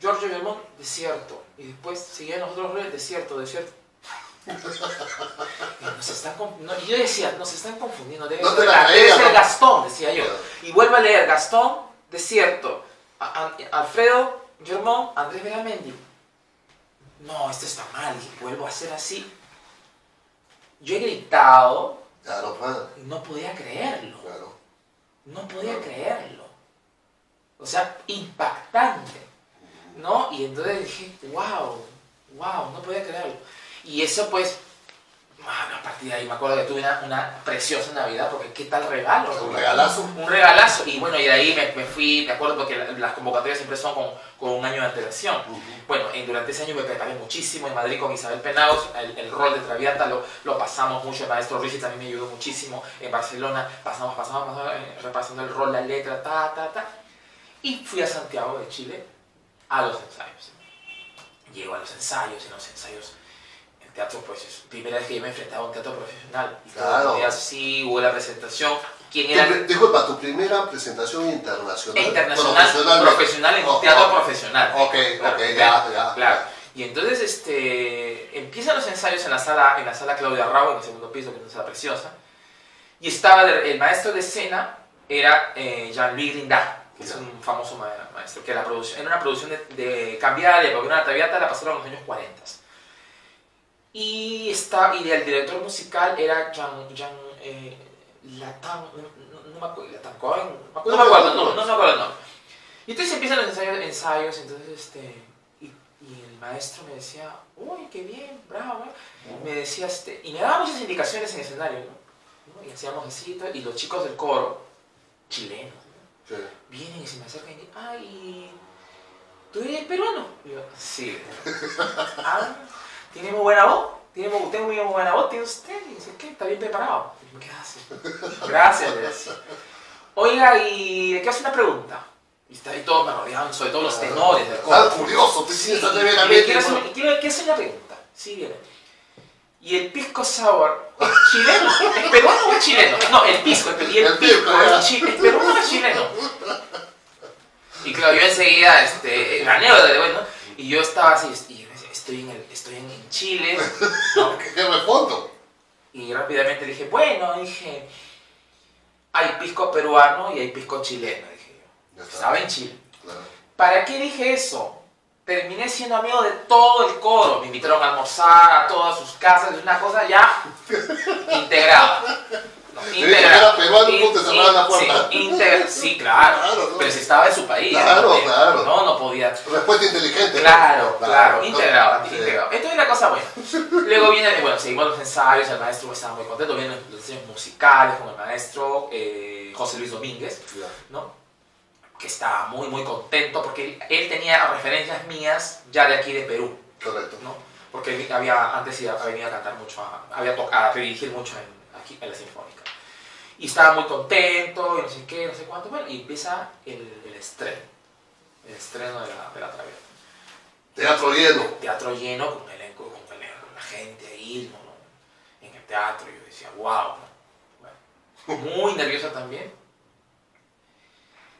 Giorgio Germón, desierto. Y después seguían los otros roles, desierto, desierto. Y nos están conf- no, y yo decía, nos están confundiendo, debe, No ser, la debe creías, ser ¿no? Gastón, decía yo. Y vuelvo a leer, Gastón, desierto. A- a- Alfredo Germón, Andrés Veramendi. No, esto está mal, y vuelvo a hacer así. Yo he gritado Claro, pues, y no podía creerlo. claro. No podía creerlo. O sea, impactante. ¿No? Y entonces dije, wow, wow, no podía creerlo. Y eso pues, bueno, a partir de ahí me acuerdo que tuve una, una preciosa Navidad, porque qué tal regalo. Un regalazo. Un regalazo. Y bueno, y de ahí me, me fui, me acuerdo porque la- las convocatorias siempre son con, con un año de antelación. Bueno, en- durante ese año me preparé muchísimo en Madrid con Isabel Penaos, el, el rol de Traviata lo, lo pasamos mucho, el maestro Rigi también me ayudó muchísimo, en Barcelona pasamos, pasamos, pasamos, eh, repasando el rol, la letra, ta, ta, ta, y fui a Santiago de Chile a los ensayos. Llego a los ensayos, en los ensayos, el teatro, pues, es primera vez que yo me enfrentaba a un teatro profesional, y Claro. los días sí, hubo la presentación, ¿quién era? disculpa, tu primera presentación internacional. internacional, profesionalmente. profesional en Oh, un teatro oh. profesional. Ok, Claro, ok, ya, ya, ya. Claro. Y entonces este, empiezan los ensayos en la sala, en la sala Claudia Rao, en el segundo piso, que es una sala preciosa. Y estaba de- el maestro de escena era eh, Jean-Louis Grindard, que es un famoso ma- maestro, que la producción, era una producción de, de cambiada de una traviata la pasaron en los años 40. Y, está, y el director musical era Jean, Jean eh, Latan, no, no- no me acuerdo, Latan Cohen, no, me acuerdo, no, no me acuerdo el nombre. Y entonces empiezan los ensayos, ensayos entonces este, y, y el maestro me decía, uy, qué bien, bravo, ¿eh?". me decía, este, y me daba muchas indicaciones en el escenario, ¿no? Y hacíamos así, y los chicos del coro, chilenos, ¿no? Sí. vienen y se me acercan y dicen, ay, ¿tú eres peruano? Y yo, sí. ah, ¿tiene muy buena voz? ¿Tiene muy, ¿Tengo muy buena voz? ¿Tiene usted? Y dice, ¿qué? ¿Está bien preparado? Y así. Gracias, decía. Oiga, ¿y le quiero hacer una pregunta? Y, está, y todos me rodeaban, sobre todo los tenores del coro. Tan curioso, te Sí, tienes tan y quiero hacer una pregunta. Sí, viene. ¿Y el pisco sour es chileno? ¿Es peruano o es chileno? No, el pisco. ¿Y el, El pisco es, chi- es peruano o es chileno? Y claro, yo enseguida este, de bueno. Y yo estaba así, y yo decía, estoy en, el, estoy en, en Chile. ¿no? ¿Qué qué respondo? Y rápidamente dije, bueno, dije, hay pisco peruano y hay pisco chileno, dije yo. Estaba en Chile. Claro. ¿Para qué dije eso? Terminé siendo amigo de todo el coro. Me invitaron a almorzar a todas sus casas. Es una cosa ya integrada. No. Sí, sí, claro. Claro, ¿no? Pero si estaba en su país. Claro, no claro. No, no podía. Respuesta inteligente. Claro, claro, integrado, Sí. integrado. Esto es la cosa buena. Luego viene, bueno, seguimos los ensayos, el maestro estaba muy contento, vienen los ensayos musicales con el maestro eh, José Luis Domínguez. ¿no? Que estaba muy, muy contento porque él, tenía referencias mías ya de aquí de Perú, Correcto. ¿no? Porque él había, antes había venido a cantar mucho, a- había tocado, a dirigir mucho en, aquí en la Sinfónica. Y estaba muy contento, y no sé qué, no sé cuánto, bueno, y empieza el, el estreno, el estreno de la, de la Traviata Teatro lleno. teatro lleno con elenco, con, elenco, con la gente ahí. ¿no? en el teatro. Yo decía, wow. ¿no? Bueno, muy nerviosa también.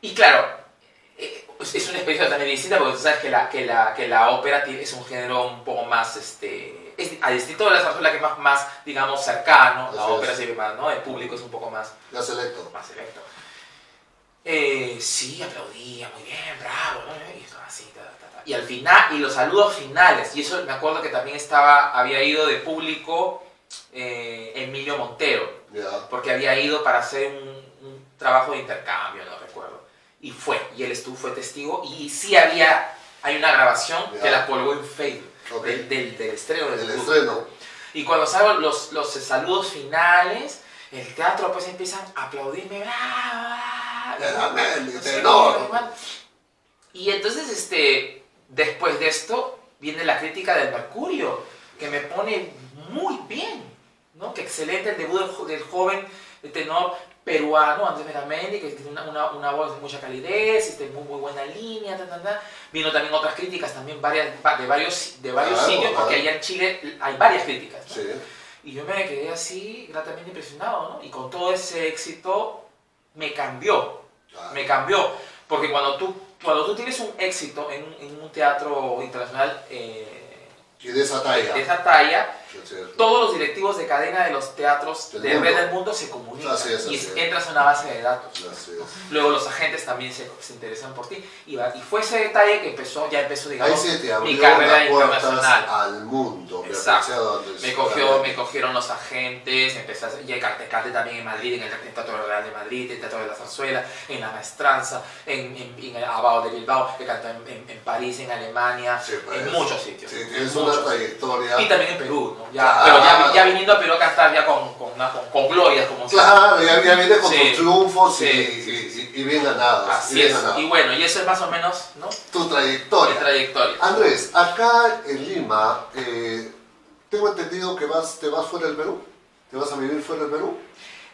Y claro, eh, es una experiencia también distinta porque tú sabes que la, que la, que la ópera es un género un poco más, este, es, a distinto de la zarzuela que es más, más, digamos, cercano, la Así ópera es. se ve más, ¿no? El público es un poco más, Ya selecto. más selecto. Eh, sí, aplaudía, muy bien, bravo, ¿no? y estaba así, ta, ta, ta. y al final, y los saludos finales, y eso me acuerdo que también estaba, había ido de público eh, Emilio Montero, porque había ido para hacer un, un trabajo de intercambio, no recuerdo, y fue, y él estuvo, fue testigo, y sí había, hay una grabación que la colgó en Facebook, Ok. del, del, del estreno del estreno. Y cuando salgo los, los saludos finales, el teatro pues empiezan a aplaudirme, ¡ah! Sé, tenor. igual. Y entonces, este, después de esto, viene la crítica del Mercurio, que me pone muy bien, ¿no? Que excelente el debut del, jo- del joven tenor peruano, Andrés Veramendi, que tiene una, una, una voz de mucha calidez, este, muy, muy buena línea, ta, ta, ta. Vino también otras críticas, también varias, va- de varios, de varios Claro, sitios, porque claro. allá en Chile hay varias críticas, ¿no? Sí. Y yo me quedé así, gratamente impresionado, ¿no? Y con todo ese éxito, me cambió, Ah, me cambió. Porque cuando tú, cuando tú tienes un éxito en, en un teatro internacional eh, de esa talla. de esa talla. Todos los directivos de cadena de los teatros Del de red del mundo se comunican Así es, y así es. entras a una base de datos. Luego los agentes también se, se interesan por ti. Y, va- y fue ese detalle que empezó, ya empezó, digamos, mi carrera internacional. al mundo. Exacto. Me, cogió, me cogieron los agentes, empecé a y canté también en Madrid, en el, Teatro Real de Madrid, en el Teatro de la Zarzuela, en La Maestranza, en, en, en el Abao de Bilbao, que canté en, en- París, en Alemania, Sí, pues. en muchos sitios. Sí, en muchos. una trayectoria. Y también en Perú. Ya, pero ya, ya viniendo a Perú a cantar ya con, con, una- con, con glorias, como Claro, ya, ya viene con Sí. tus triunfos Sí, y, sí, y- y- y bien ganados. y Así bien es. ganados. Y bueno, y eso es más o menos, ¿no? Tu Mi trayectoria. trayectoria. Andrés, acá en Lima, eh, tengo entendido que vas, te vas fuera del Perú. ¿Te vas a vivir fuera del Perú?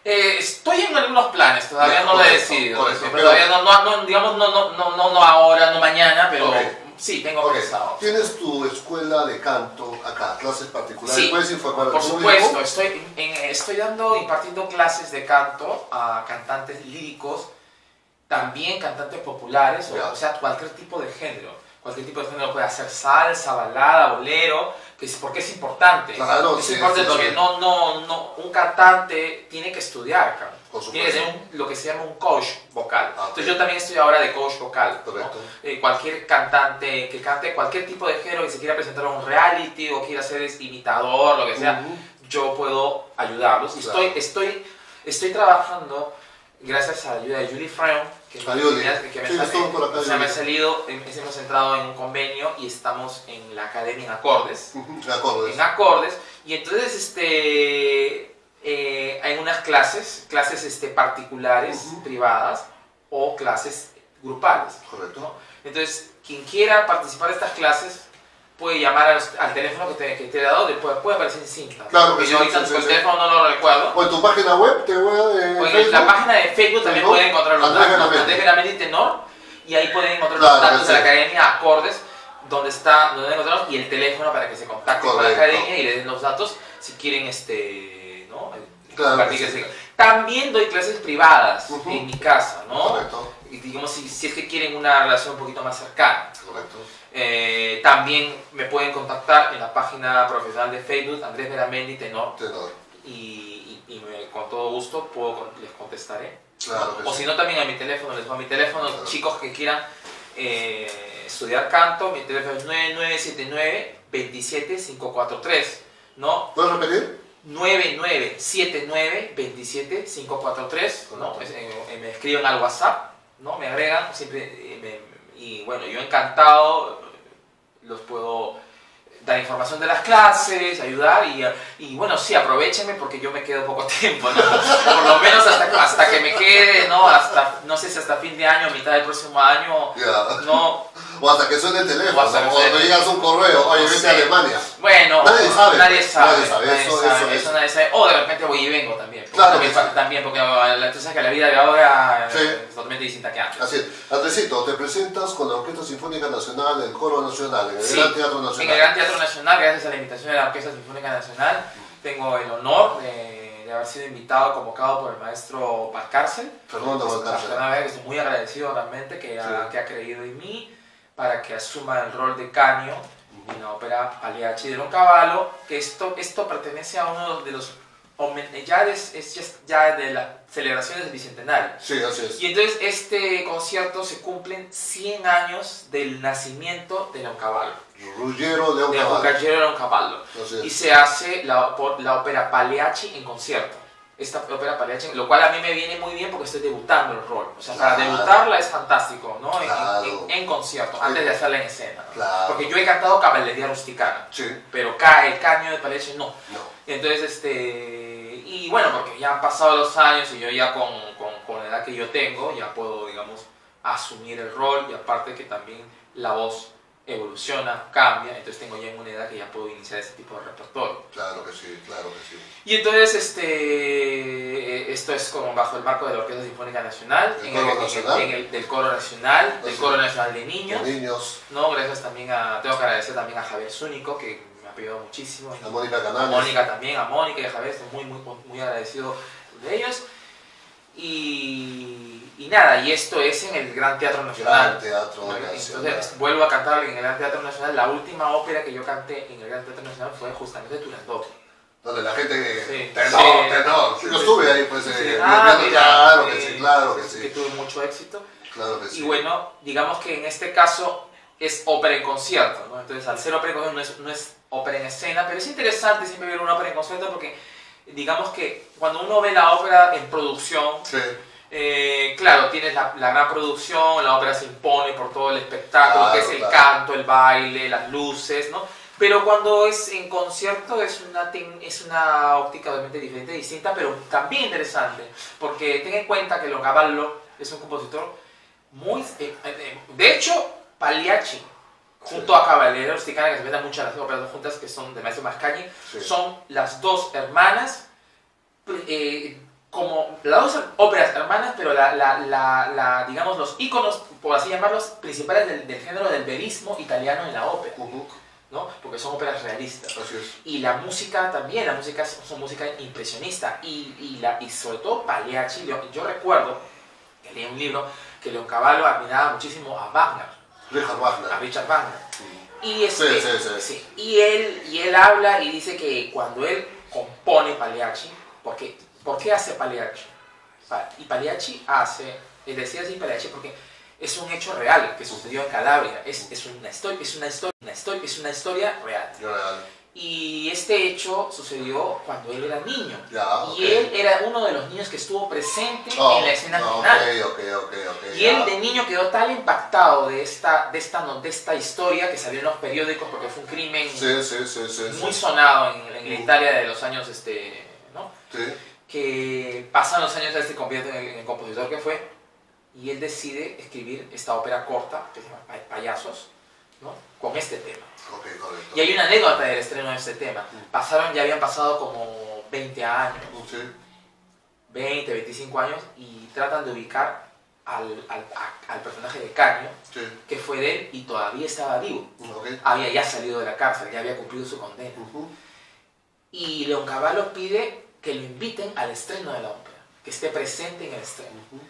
Eh, estoy en algunos planes, todavía Ya, no lo he decidido. correcto, pero pero- todavía no, no, no, digamos, no, no, no, no, ahora, no mañana, pero Ok. Sí, tengo Ok, pensado. Tienes tu escuela de canto acá, clases particulares. Sí, ¿Puedes informar al Por público? supuesto, estoy, en- estoy dando, impartiendo clases de canto a cantantes líricos, también cantantes populares, o, sea, cualquier tipo de género. Cualquier tipo de género puede hacer salsa, balada, bolero, que es, porque es importante. Claro, es sí, importante sí, porque sí. No, no, no, un cantante tiene que estudiar Tiene que tener un- lo que se llama un coach vocal. Ah. Entonces yo también estoy ahora de coach vocal. ¿no? Eh, cualquier cantante que cante cualquier tipo de género que se quiera presentar a un reality o quiera ser imitador, lo que sea, Ujú. yo puedo ayudarlos. Claro. estoy, estoy, estoy trabajando gracias a la ayuda de Julie Freund, que, me- que me, Sí, ha- acá, o sea, me ha salido, em- hemos entrado en un convenio y estamos en la academia en acordes Ujú, De acuerdo. en acordes y entonces este eh, hay unas clases clases este particulares Ujú. privadas o clases grupales Correcto. ¿no? entonces quien quiera participar de estas clases puede llamar al, al teléfono que te, que te he dado después puede aparecer en cinta Claro que sí, yo ahorita sí, con sí, el sí. teléfono no lo recuerdo O en tu página web te voy a... eh, o en Facebook. la página de Facebook también Facebook, pueden encontrar los datos. Andrés Veramendi Tenor y ahí pueden encontrar Claro, los datos de la academia acordes donde está donde encontramos y el teléfono para que se contacten con la Correcto. academia y le den los datos si quieren este no Claro sí. también doy clases privadas Ujú. en mi casa no Correcto. y digamos si, si es que quieren una relación un poquito más cercana Correcto. Eh, también me pueden contactar en la página profesional de Facebook Andrés Veramendi Tenor Tenor. y, y- y me- con todo gusto puedo les contestaré Claro o sí. si no, también a mi teléfono, les voy a mi teléfono, Claro. chicos que quieran eh, estudiar canto, mi teléfono es 9979-27543, ¿no? ¿Puedes repetir? 9979-27543, ¿no? Es, eh, me escriben al WhatsApp, ¿no? Me agregan, siempre, eh, me- y bueno, yo encantado los puedo dar información de las clases, ayudar y, y bueno, sí, aprovechenme porque yo me quedo poco tiempo, ¿no? Por lo menos hasta, hasta que me quede, ¿no? Hasta, no sé si hasta fin de año, mitad del próximo año, no, O hasta que suene el teléfono. O O me llegas un correo. Oye, vete a Alemania. bueno, Nadie sabe, nadie sabe, nadie sabe, nadie eso- sabe, eso- eso nadie sabe. o de repente voy y vengo también, porque Claro también, sí. también porque la, tú sabes que la vida de ahora Sí. es totalmente distinta que antes. Así es. Andresito, te presentas con la Orquesta Sinfónica Nacional, el Coro Nacional, en el Sí, Gran Teatro En Nacional. el Gran Teatro Nacional, gracias a la invitación de la Orquesta Sinfónica Nacional, tengo el honor de, de haber sido invitado, convocado por el maestro Valcárcel. Fernando Valcárcel. Estoy muy agradecido realmente que, ha, Sí. que ha creído en mí para que asuma el rol de Canio en la ópera Pagliacci de Cavallo, que esto, esto pertenece a uno de los homen- ya es, es ya- de las celebraciones del Bicentenario. Sí, así es. Y entonces este concierto se cumplen 100 años del nacimiento de Leoncavallo, Ruggiero de. Ruggiero Leoncavallo. Y se hace la, la ópera Pagliacci en concierto. Esta ópera Pagliacci, lo cual a mí me viene muy bien porque estoy debutando el rol. O sea, para Claro. debutarla es fantástico, ¿no? En- Claro. En, en concierto, Sí. antes de hacerla en escena. ¿no? Claro. Porque yo he cantado caballería rusticana, Sí. pero ca- el caño de Pagliacci no. No. Entonces, este. Y bueno, porque ya han pasado los años y yo ya con, con, con la edad que yo tengo, ya puedo, digamos, asumir el rol y aparte que también la voz evoluciona, cambia, entonces tengo ya en una edad que ya puedo iniciar ese tipo de repertorio. Claro que sí, claro que sí. Y entonces este, esto es como bajo el marco de la Orquesta Sinfónica Nacional, ¿Del en Coro el, en el- Nacional? en el- del Coro Nacional, del Así. Coro Nacional de Niños. No, gracias también a, tengo que agradecer también a Javier Zúnico, que me ha apoyado muchísimo. a Mónica A Canales. Mónica también, a Mónica y a Javier, estoy muy, muy, muy agradecido de ellos. Y, y nada, y esto es en el Gran Teatro Gran Nacional. Teatro Vale, Nacional. Entonces, vuelvo a cantar en el Gran Teatro Nacional. La última ópera que yo canté en el Gran Teatro Nacional fue justamente Turandot. Donde la gente. Sí. Tenor, Sí. tenor. Sí, yo estuve ahí, pues. Eh, ah, mira, claro que eh, sí, claro que Que sí. tuvo mucho éxito. Claro que sí. Y bueno, digamos que en este caso es ópera en concierto, ¿no? Entonces, al ser ópera en concierto no es, no es ópera en escena, pero es interesante siempre ver una ópera en concierto porque, digamos que cuando uno ve la ópera en producción, Sí, eh, claro, tienes la, la gran producción, la ópera se impone por todo el espectáculo, Claro, que es el canto, el baile, las luces, ¿no? Pero cuando es en concierto es una, es una óptica obviamente diferente, distinta, pero también interesante, porque ten en cuenta que Longaballo es un compositor muy... eh, eh, de hecho, Pagliacci, junto Sí. a Caballero Rusticana, que se meten muchas las óperas juntas, que son de Maestro Mascagni, sí. son las dos hermanas, eh, como las dos óperas hermanas, pero la, la, la, la, digamos los íconos, por así llamarlos, principales del, del género del verismo italiano en la ópera, Ujú, ¿no? Porque son óperas realistas. Así es. Y la música también, la música es son música impresionista. Y, y, la, y sobre todo Pagliacci, yo, yo recuerdo que leí un libro que Leoncavallo admiraba muchísimo a Wagner, Richard a Wagner. Richard Wagner. Mm. Y, este, Sí, sí, sí. Y, él, y él habla y dice que cuando él compone Pagliacci, porque, ¿por qué hace Pagliacci? Pa- Y Pagliacci hace, es decir, así Pagliacci porque es un hecho real que sucedió en Calabria, es, es una historia, es una historia, una historia, es una historia real. Real. Y este hecho sucedió cuando él era niño. Ya, ok. Y él era uno de los niños que estuvo presente Oh, en la escena no, final. Ok, ok, ok, ok. Y ya. él de niño quedó tan impactado de esta, de esta, no- de esta historia que salió en los periódicos porque fue un crimen Sí, sí, sí, muy sonado en, en la Italia de los años, este, ¿no? Que pasan los años, él se convierte en el, en el compositor que fue y él decide escribir esta ópera corta que se llama Pa- Payasos, ¿no? con este tema. Ok, correcto. Y hay una anécdota del estreno de este tema. Pasaron, ya habían pasado como 20 años, Sí, 20, 25 años y tratan de ubicar al, al, al personaje de Caño, sí. que fue de él y todavía estaba vivo. Ok. Había ya salido de la cárcel, ya había cumplido su condena. Ujú. Y Leoncavallo pide que lo inviten al estreno de la ópera, que esté presente en el estreno. Ujú.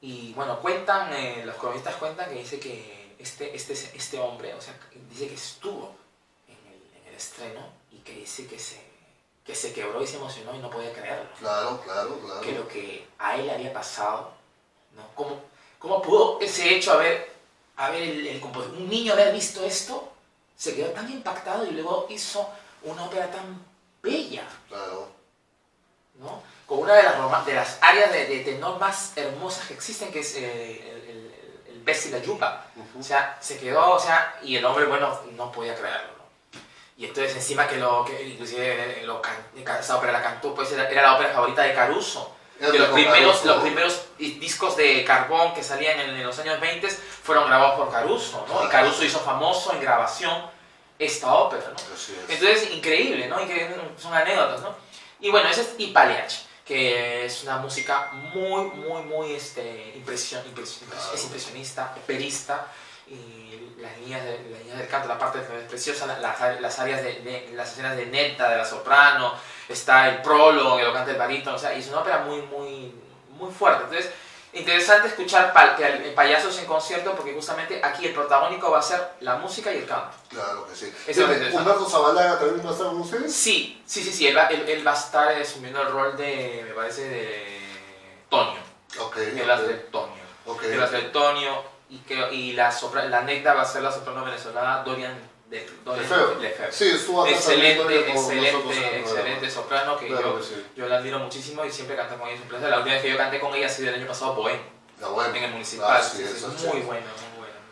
Y bueno, cuentan, eh, los cronistas cuentan que dice que este, este, este hombre, o sea, dice que estuvo en el, en el estreno y que dice que se, que se quebró y se emocionó y no podía creerlo. Claro, claro, claro. Que lo que a él le había pasado, ¿no? ¿Cómo, cómo pudo ese hecho haber, haber el, el un niño haber visto esto, se quedó tan impactado y luego hizo una ópera tan bella, Claro. ¿No? Con una de las, de las áreas de, de tenor más hermosas que existen, que es eh, el, el, el Bessie la Yupa. Ujú. O sea, se quedó, o sea, y el hombre, bueno, no podía creerlo, ¿no? Y entonces encima que lo, que inclusive lo can- esa ópera la cantó, pues era, era la ópera favorita de Caruso. Que los de primeros, Caruso. los primeros di- discos de carbón que salían en, en los años 20 fueron grabados por Caruso, ¿no? Y Caruso hizo famoso en grabación esta ópera, ¿no? Entonces, increíble, ¿no? Increíble, son anécdotas, ¿no? Y bueno, ese es Y Pagliacci, que es una música muy, muy, muy este, impresión- Claro. es impresionista, perista, y las líneas, de, las líneas del canto, la parte es preciosa, la- las, las áreas de, de- las escenas de neta, de la soprano, está el prólogo, que lo canta el barítono, o sea, y es una ópera muy, muy, muy fuerte. Entonces, interesante escuchar pa- que- payasos en concierto, porque justamente aquí el protagónico va a ser la música y el canto. Claro que sí. Es interesante. ¿Humberto Zabalaga también va a estar con ustedes? Sí, sí, sí, sí, él va, él, él va a estar asumiendo el rol de, me parece, de Tonio. Ok. Va a ser Tonio. Ok. Él va a ser Tonio y, que, y la, sopra, la necta va a ser la soprano venezolana Dorian, de, Lefebvre. Lefebvre. Sí, estuvo Excelente, excelente, excelente soprano que Claro yo, que sí. yo la admiro muchísimo y siempre canto con ella en su plaza. La última vez que yo canté con ella ha sido el año pasado Bohem, La buena. en el municipal. Así Sí, es, muy es. buena, muy buena.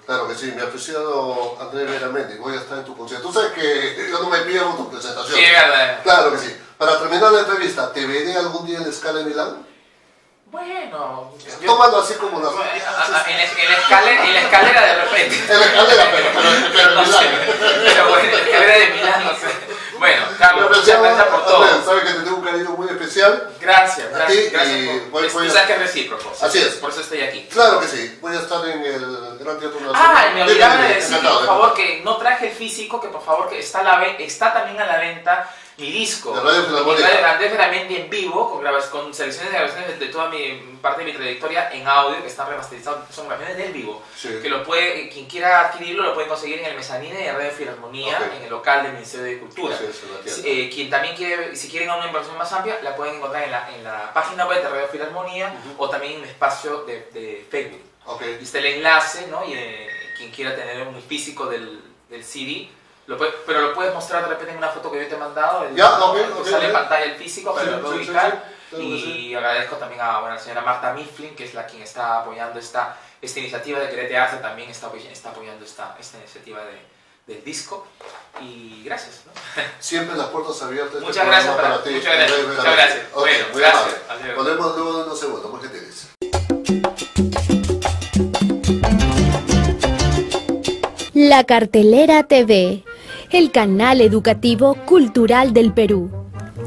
Claro que sí, mi apreciado Andrés Veramendi, voy a estar en tu concierto. Tú sabes que yo no me pierdo tu presentación. Sí, es verdad. Claro que sí. Para terminar la entrevista, ¿te veré algún día en la escala de Milán? Bueno, yo- Tomando así como a- en, la- en la escalera, en la escalera de repente. En la escalera, pero, pero, pero en No sé, pero bueno, en la escalera de Milán, no sé. Bueno, Carlos, muchas gracias por todo. Sabe que te tengo un cariño muy especial. Gracias, A gracias, ti, gracias y por... voy- voy tú a- sabes que es recíproco. Así es. Por eso estoy aquí. Claro que sí. Voy a estar en el Gran Teatro Nacional. Ah, me olvidaba de decir, por favor, que no traje el físico, que por favor, que está, a la está también a la venta mi disco. De Radio Filarmónica. Mi Radio en vivo, con, grabas- con selecciones de grabaciones de, toda mi parte de mi trayectoria en audio, que están remasterizados, son grabaciones del vivo. Sí. Que lo puede, quien quiera adquirirlo lo puede conseguir en el mezanine de Radio Filarmonía, Ok. en el local del Ministerio de Cultura. Sí, sí. Eh, quien también quiere, si quieren una inversión más amplia, la pueden encontrar en la, en la página web de Radio Filarmonía o también en el espacio de, de Facebook. Ok. Y está el enlace, ¿no? Y eh, quien quiera tener un físico del, del CD, lo puede- pero lo puedes mostrar de repente en una foto que yo te he mandado. el- Ya, ¿no? ok, Te ok, sale en pantalla el físico, pero Sí, lo puedo sí, ubicar. sí, y sí. agradezco también a bueno, la señora Marta Mifflin, que es la quien está apoyando esta, esta iniciativa de Querete Arte, también está, está apoyando esta, esta iniciativa de- del disco. Y gracias. ¿no? Siempre las puertas abiertas. este Muchas gracias programa para- muchas gracias, muchas gracias. Ok, Bueno, muy gracias. Adiós. Volvemos luego en unos segundos. Muy gentiles. La Cartelera TV, el canal educativo cultural del Perú.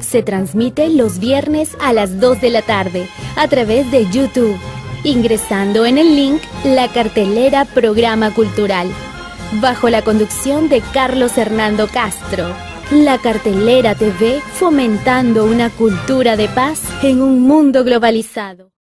Se transmite los viernes a las 2 de la tarde a través de YouTube, ingresando en el link La Cartelera Programa Cultural, bajo la conducción de Carlos Hernando Castro. La Cartelera TV fomentando una cultura de paz en un mundo globalizado.